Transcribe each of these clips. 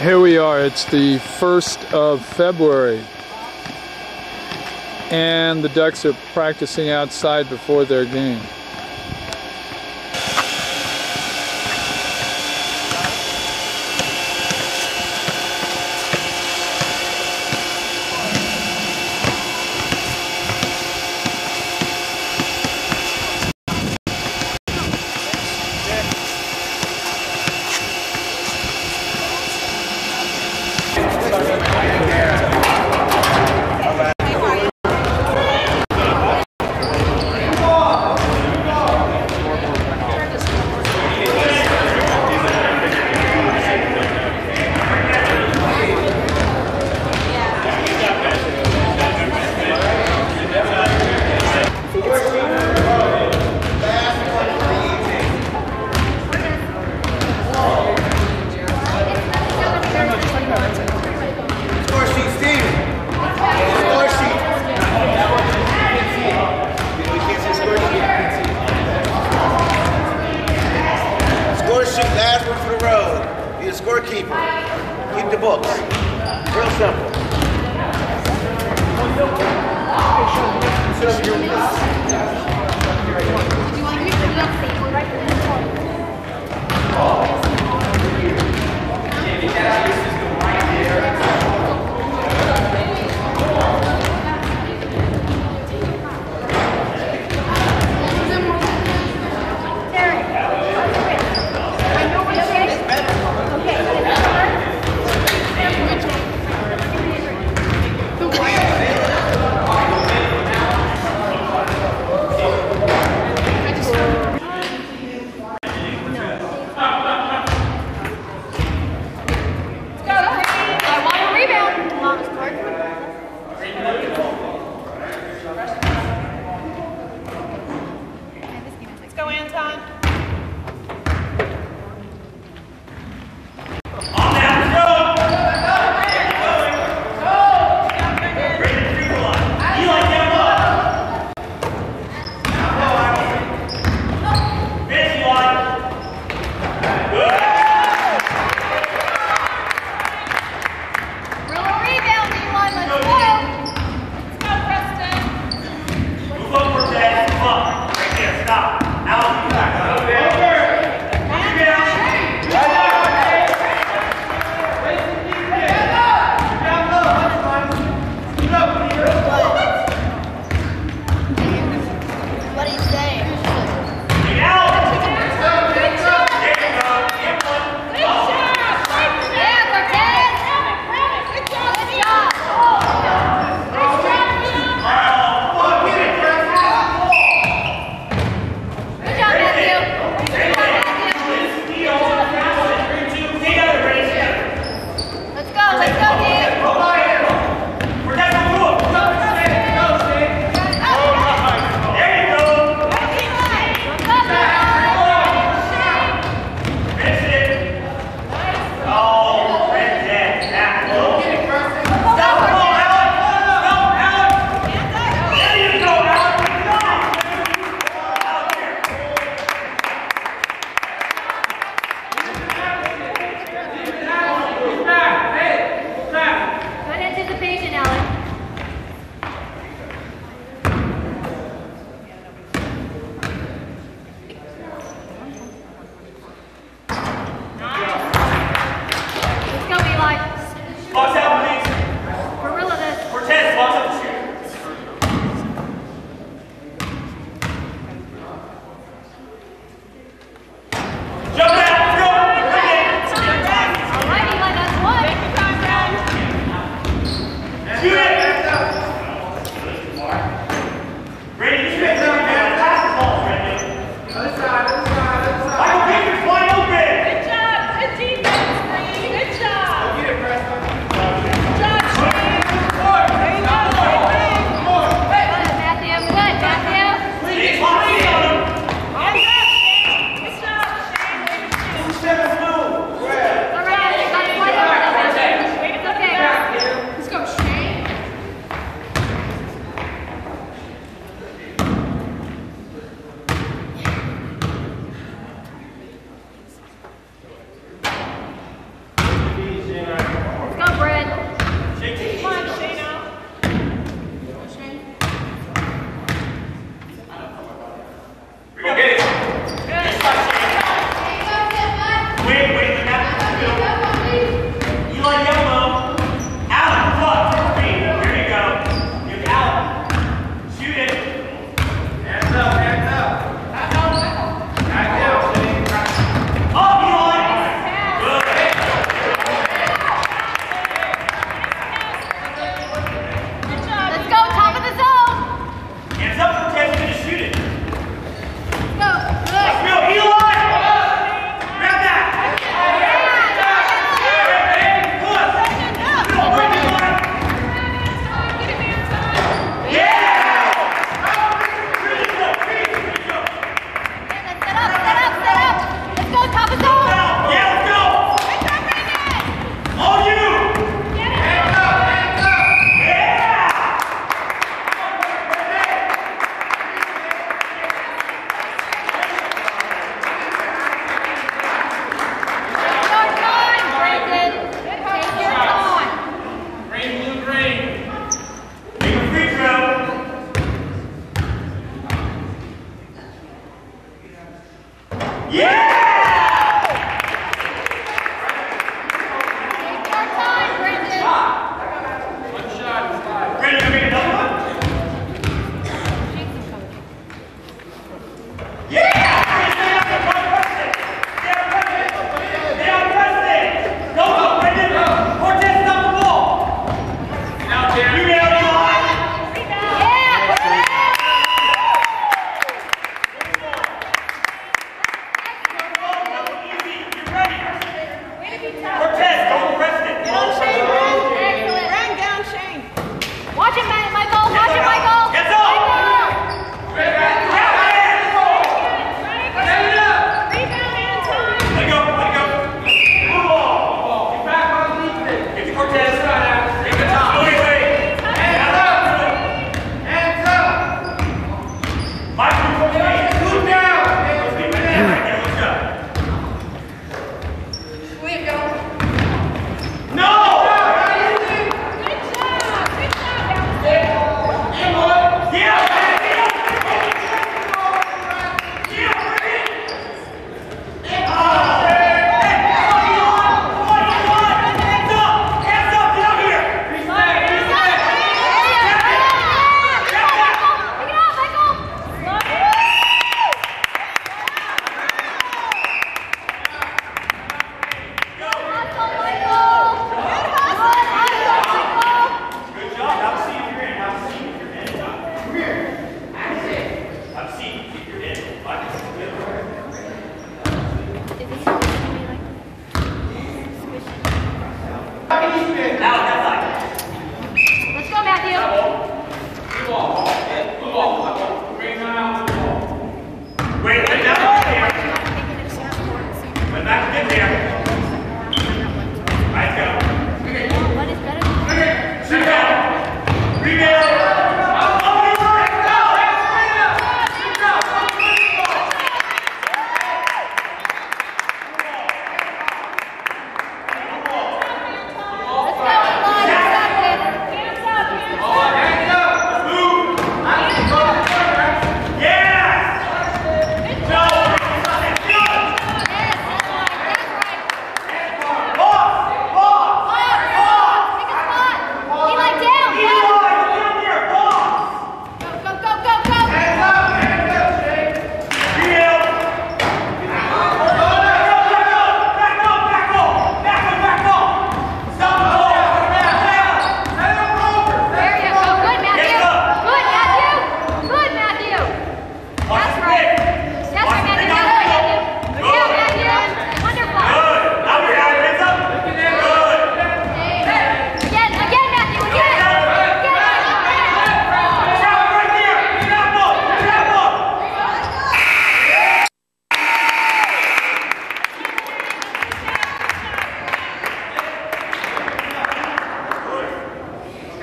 Here we are, it's the 1st of February. And the Ducks are practicing outside before their game.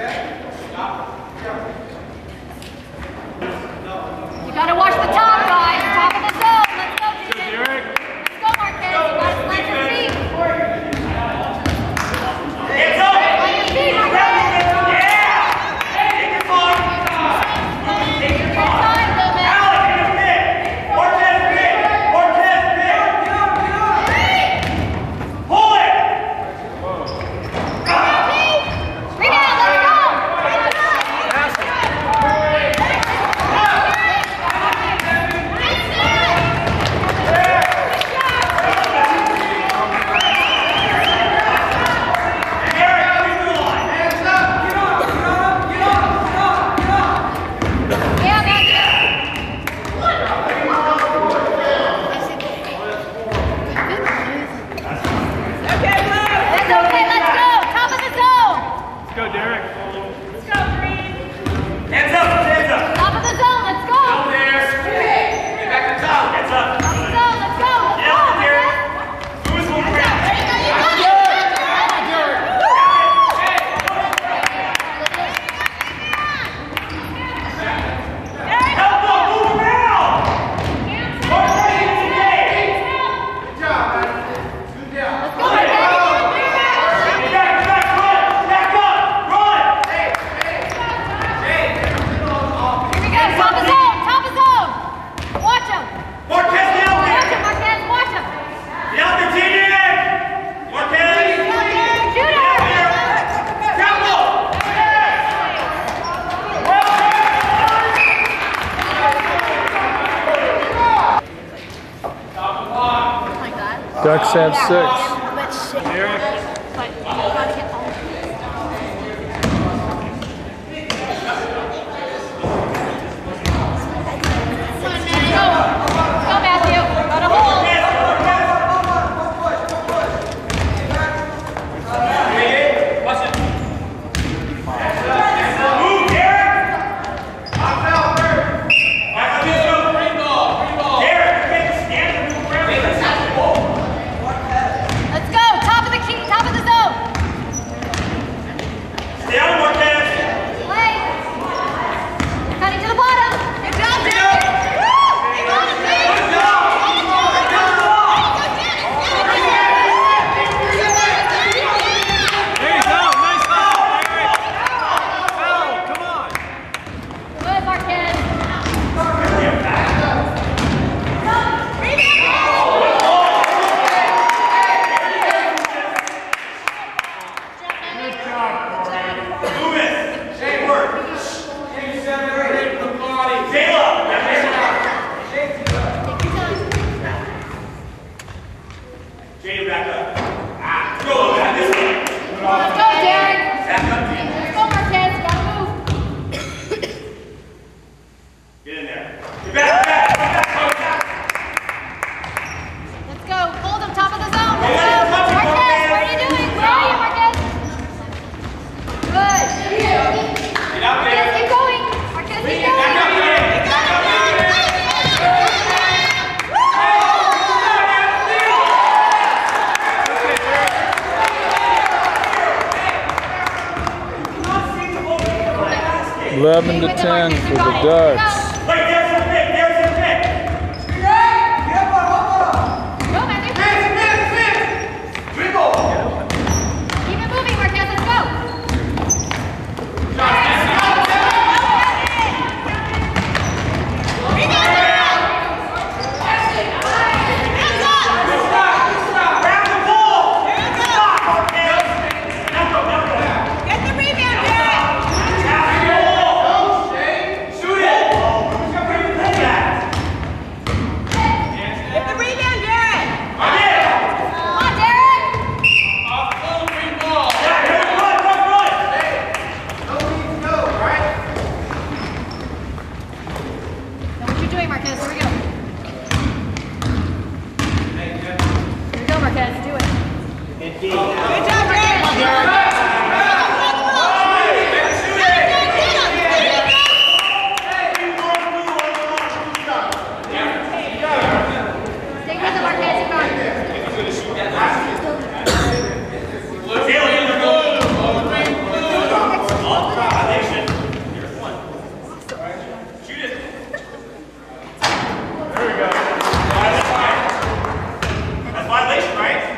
Né? certo? Tá? have six. Ducks.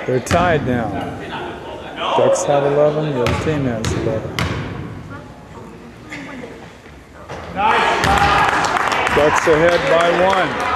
They're tied now. Ducks have 11, the other team has 11. Ducks ahead by one.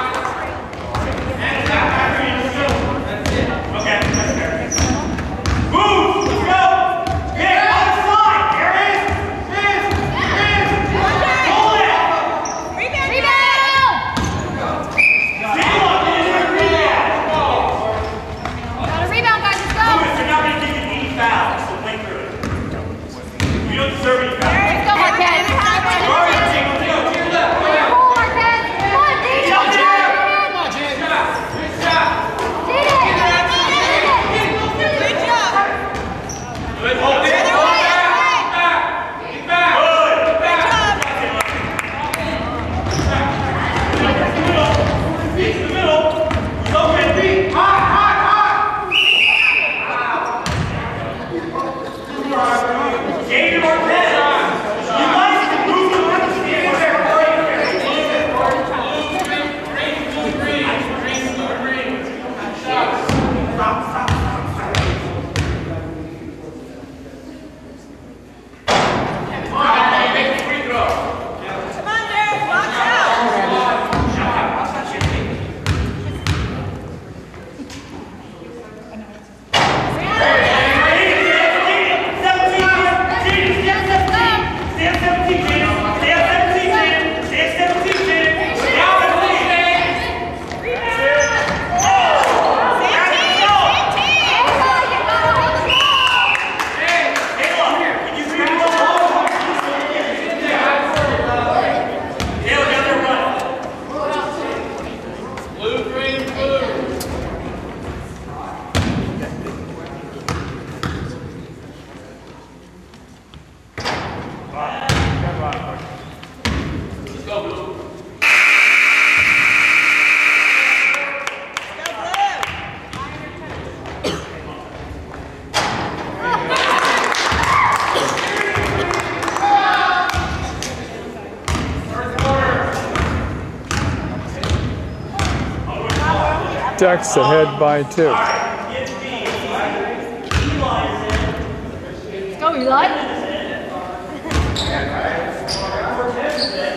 Ducks ahead by two. Let's go, Eli.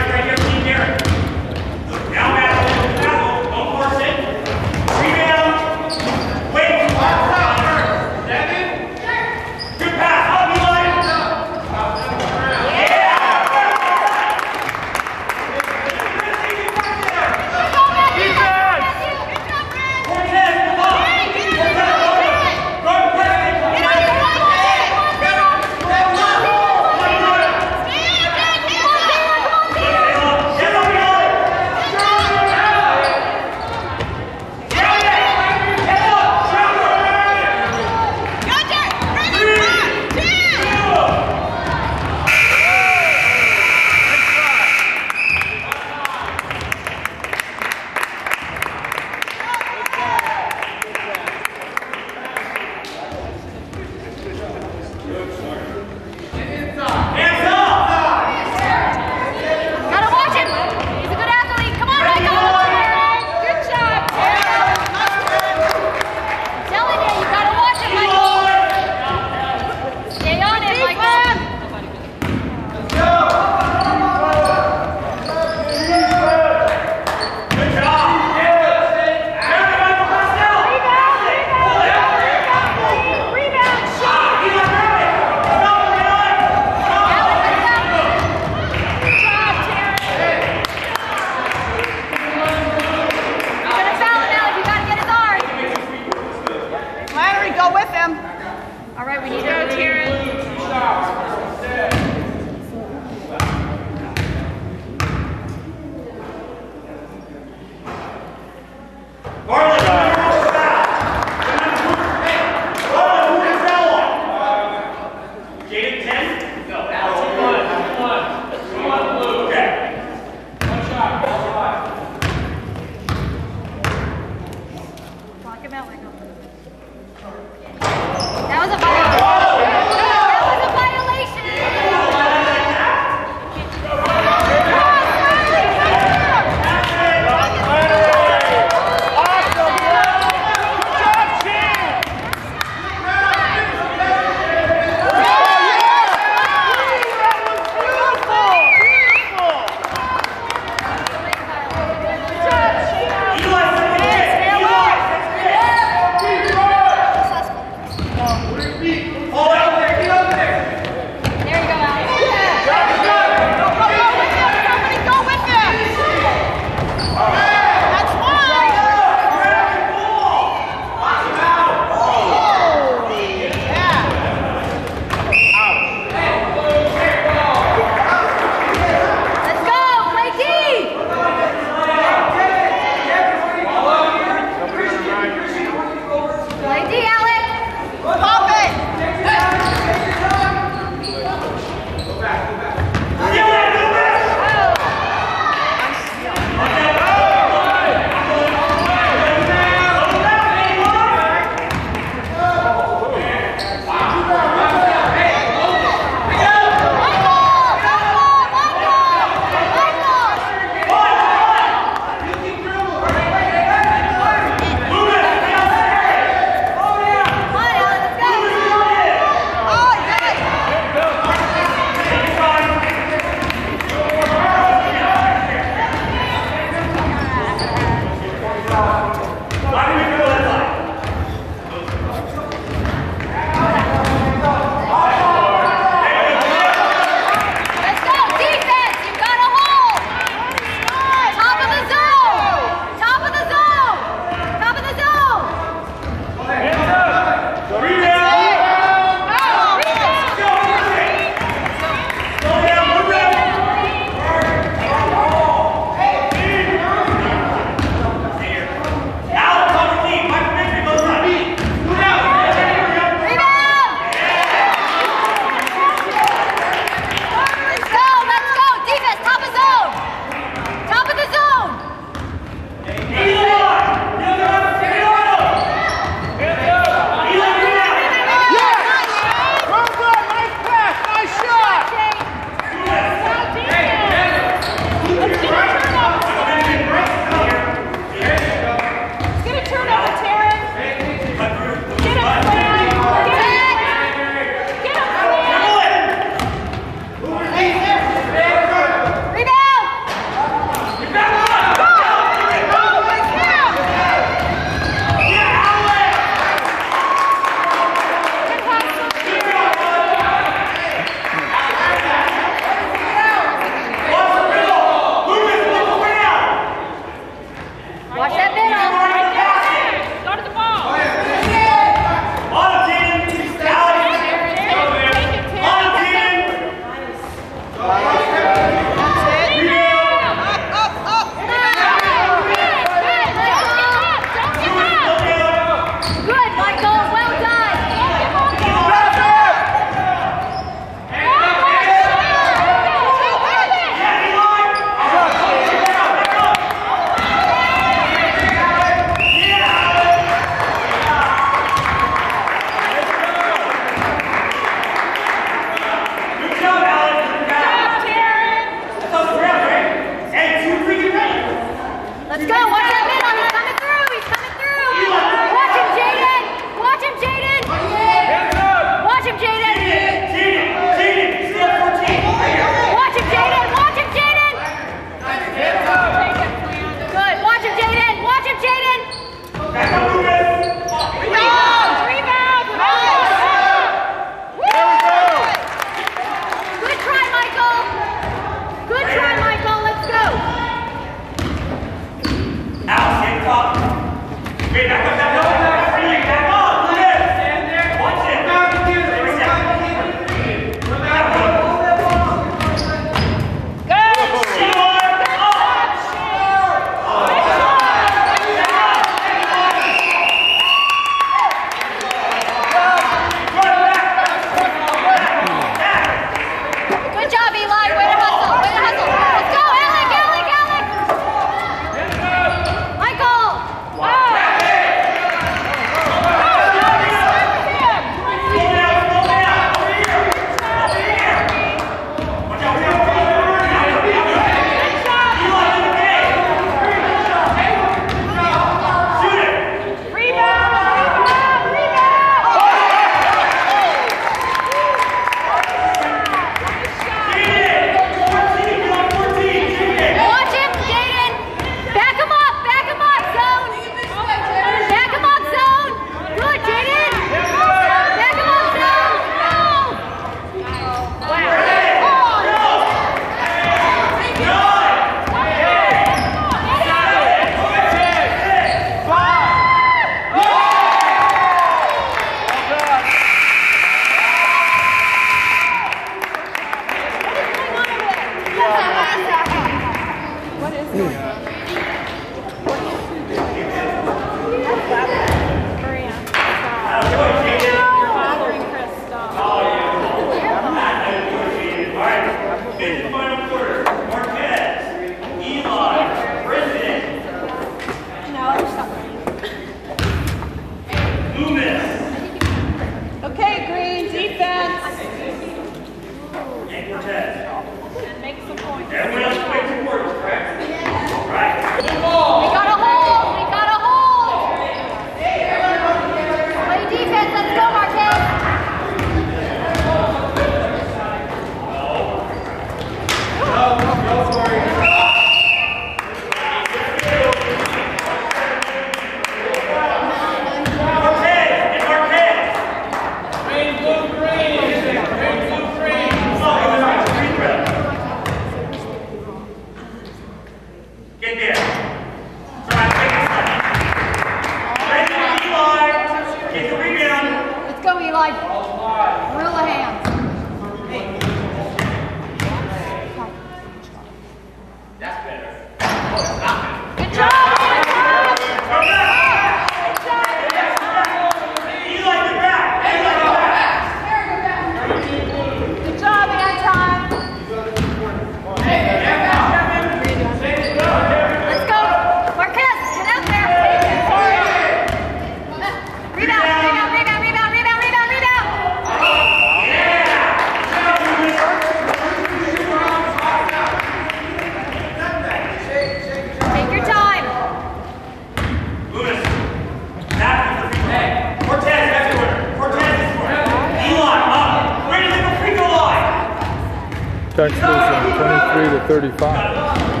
23 to 35.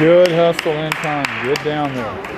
Good hustle and time. Good down there.